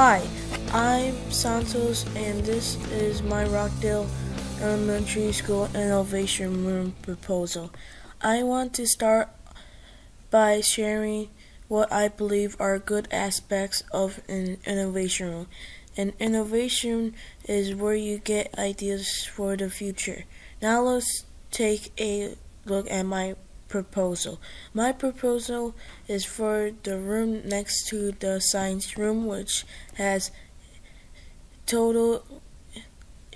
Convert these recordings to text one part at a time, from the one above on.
Hi, I'm Santos, and this is my Rockdale Elementary School Innovation Room proposal. I want to start by sharing what I believe are good aspects of an innovation room. An innovation is where you get ideas for the future. Now let's take a look at my proposal. My proposal is for the room next to the science room, which has total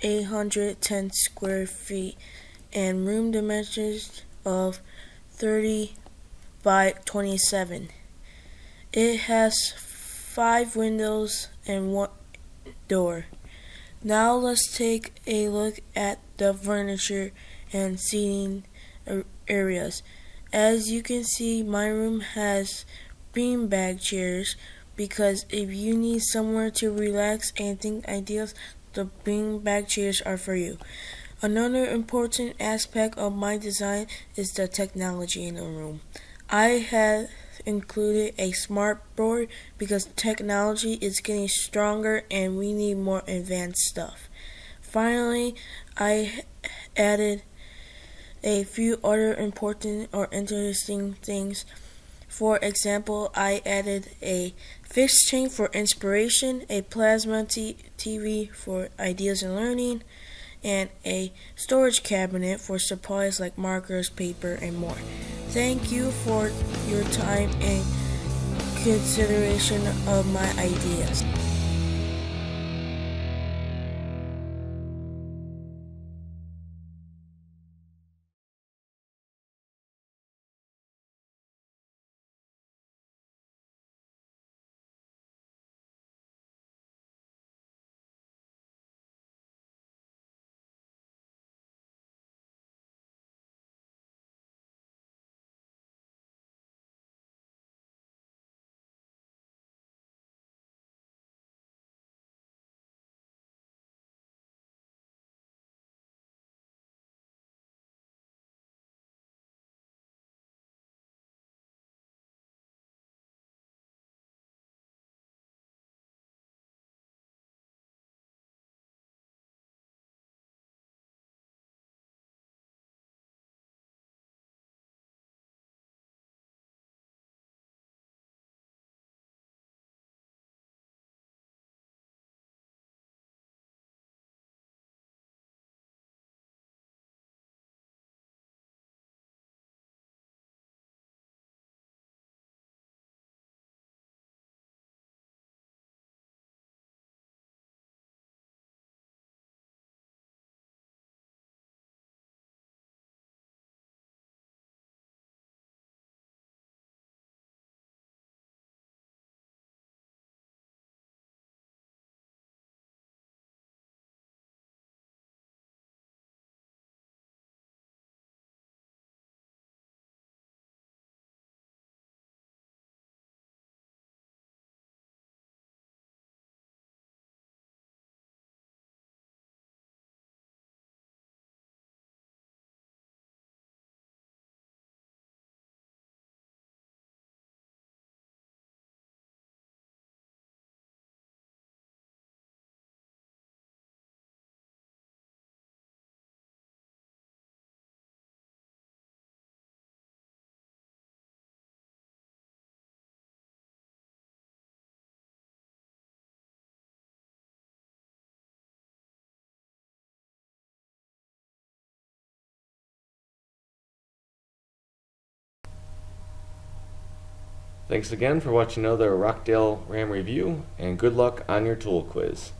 810 square feet and room dimensions of 30 by 27. It has five windows and one door. Now let's take a look at the furniture and seating areas. As you can see, my room has beanbag chairs because if you need somewhere to relax and think ideas, the beanbag chairs are for you. Another important aspect of my design is the technology in the room. I have included a smart board because technology is getting stronger and we need more advanced stuff. Finally, I added a few other important or interesting things. For example, I added a fixed chain for inspiration, a plasma TV for ideas and learning, and a storage cabinet for supplies like markers, paper, and more. Thank you for your time and consideration of my ideas. Thanks again for watching another Rockdale RAM review, and good luck on your tool quiz.